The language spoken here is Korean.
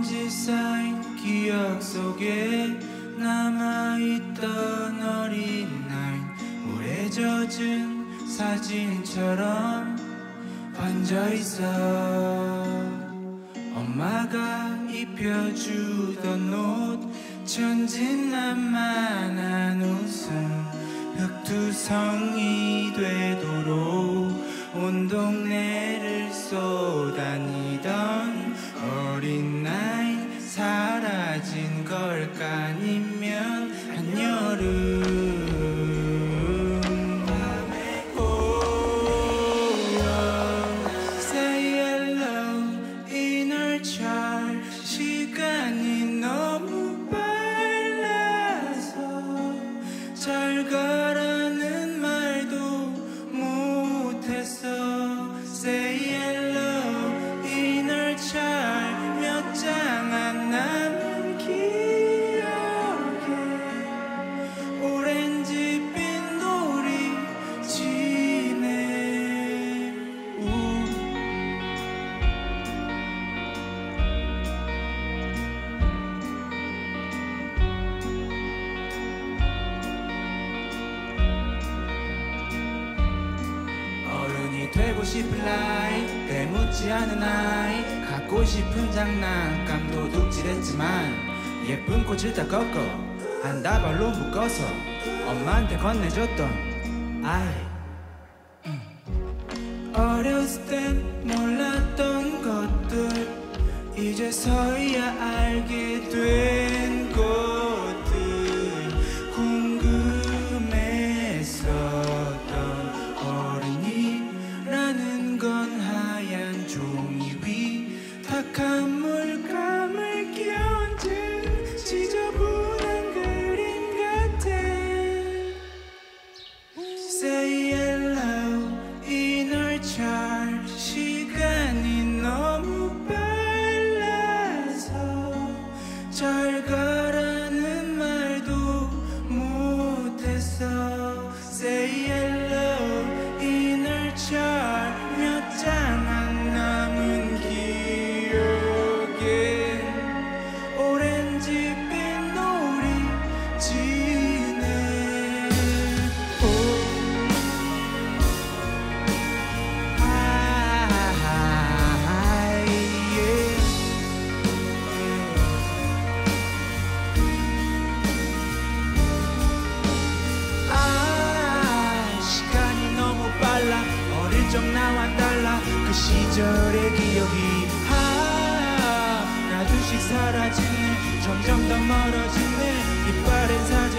먼지 쌓인 기억 속에 남아있던 어린 날 물에 젖은 사진처럼 번져있어. 엄마가 입혀주던 옷 천진난만한 웃음 흑투성 시간 되고 싶은 나이 때묻지 않은 아이 갖고 싶은 장난감 도 둑질했지만 예쁜 꽃을 다 꺾어 한 다발로 묶어서 엄마한테 건네줬던 아이 음. 어렸을 땐 몰랐던 물감을 끼얹은 지저분한 그림 같아 Say hello inner child 시간이 너무 빨라서 잘 가 적 나와 달라 그 시절의 기억이 하나 둘씩 사라지네 점점 더 멀어지네. 이빨엔 살